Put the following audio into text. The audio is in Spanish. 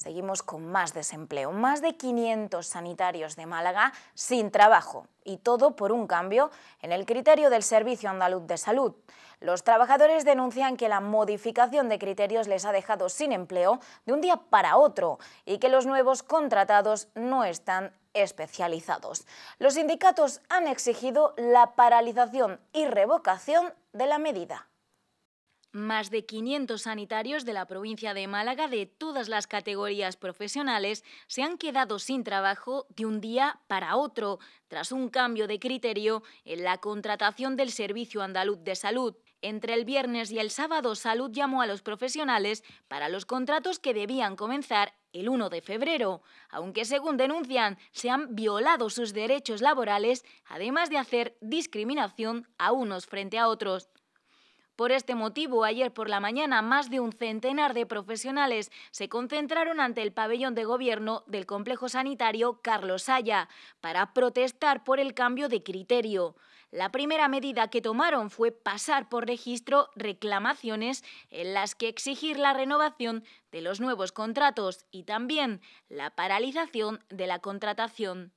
Seguimos con más desempleo, más de 500 sanitarios de Málaga sin trabajo y todo por un cambio en el criterio del Servicio Andaluz de Salud. Los trabajadores denuncian que la modificación de criterios les ha dejado sin empleo de un día para otro y que los nuevos contratados no están especializados. Los sindicatos han exigido la paralización y revocación de la medida. Más de 500 sanitarios de la provincia de Málaga de todas las categorías profesionales se han quedado sin trabajo de un día para otro, tras un cambio de criterio en la contratación del Servicio Andaluz de Salud. Entre el viernes y el sábado, Salud llamó a los profesionales para los contratos que debían comenzar el 1 de febrero, aunque según denuncian se han violado sus derechos laborales, además de hacer discriminación a unos frente a otros. Por este motivo, ayer por la mañana más de un centenar de profesionales se concentraron ante el pabellón de gobierno del complejo sanitario Carlos Saya para protestar por el cambio de criterio. La primera medida que tomaron fue pasar por registro reclamaciones en las que exigir la renovación de los nuevos contratos y también la paralización de la contratación.